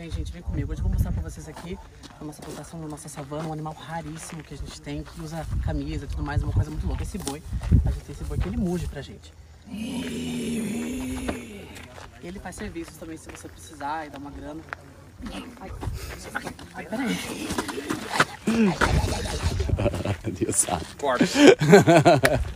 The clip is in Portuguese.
Vem, gente, vem comigo. Hoje eu vou mostrar pra vocês aqui a nossa plantação da nossa savana, um animal raríssimo que a gente tem, que usa camisa e tudo mais, é uma coisa muito louca. Esse boi, a gente tem esse boi que ele muge pra gente. E ele faz serviços também se você precisar e dá uma grana. Ai, ai peraí. Deus sabe.